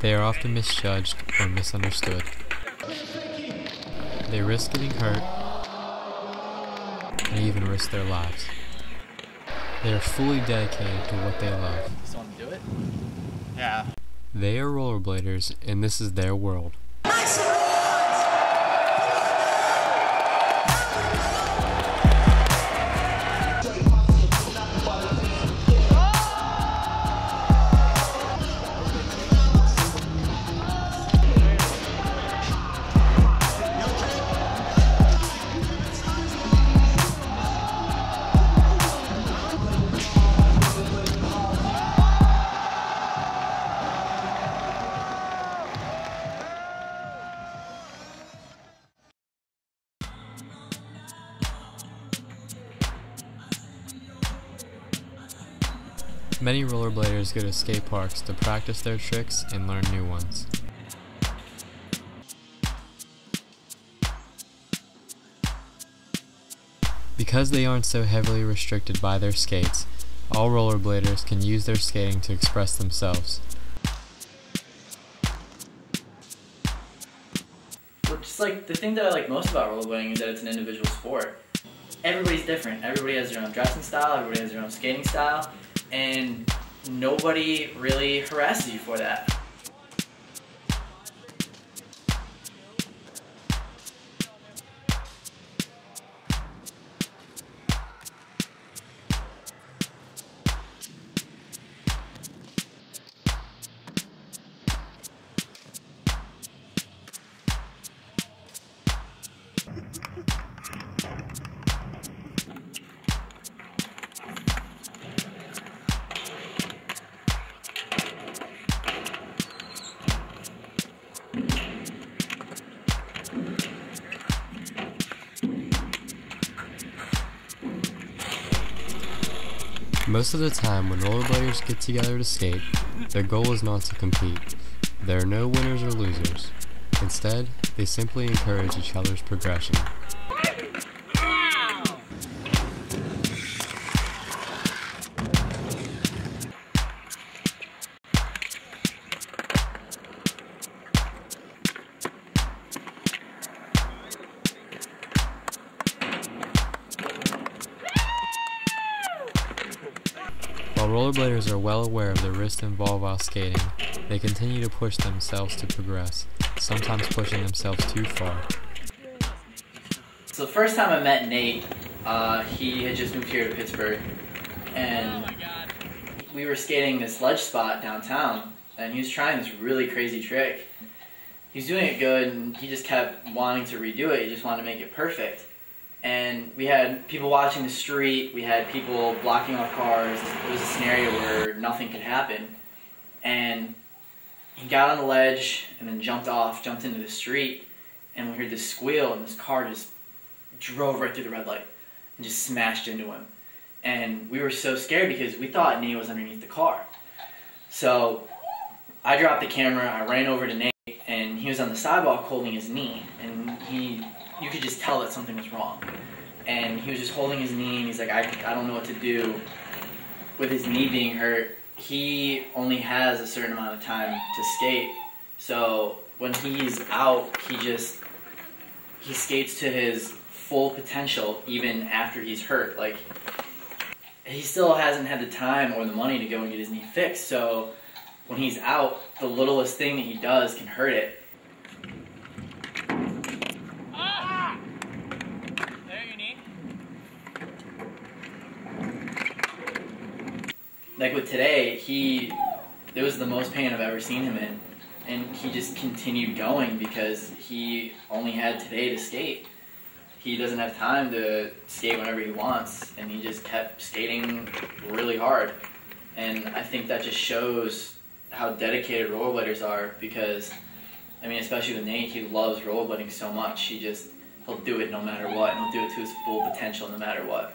They are often misjudged or misunderstood. They risk getting hurt and even risk their lives. They are fully dedicated to what they love. Just want to do it? Yeah. They are rollerbladers and this is their world. Many rollerbladers go to skate parks to practice their tricks and learn new ones. Because they aren't so heavily restricted by their skates, all rollerbladers can use their skating to express themselves. Just like the thing that I like most about rollerblading is that it's an individual sport. Everybody's different. Everybody has their own dressing style. Everybody has their own skating style, and nobody really harasses you for that. Most of the time when rollerbladers get together to skate, their goal is not to compete. There are no winners or losers. Instead, they simply encourage each other's progression. While rollerbladers are well aware of the risks involved while skating, they continue to push themselves to progress, sometimes pushing themselves too far. So the first time I met Nate, uh, he had just moved here to Pittsburgh, and we were skating this ledge spot downtown, and he was trying this really crazy trick. He was doing it good, and he just kept wanting to redo it. He just wanted to make it perfect. And we had people watching the street. We had people blocking off cars. It was a scenario where nothing could happen. And he got on the ledge and then jumped off, jumped into the street, and we heard this squeal, and this car just drove right through the red light and just smashed into him. And we were so scared because we thought Nate was underneath the car. So I dropped the camera, I ran over to Nate, and he was on the sidewalk holding his knee. And he, you could just tell that something was wrong. And he was just holding his knee, and he's like, I, I don't know what to do with his knee being hurt. He only has a certain amount of time to skate. So when he's out, he just he skates to his full potential even after he's hurt. Like he still hasn't had the time or the money to go and get his knee fixed. So when he's out, the littlest thing that he does can hurt it. Like with today, he it was the most pain I've ever seen him in, and he just continued going because he only had today to skate. He doesn't have time to skate whenever he wants, and he just kept skating really hard. And I think that just shows how dedicated rollerbladers are because, I mean, especially with Nate, he loves rollerblading so much. He just, he'll do it no matter what, and he'll do it to his full potential no matter what.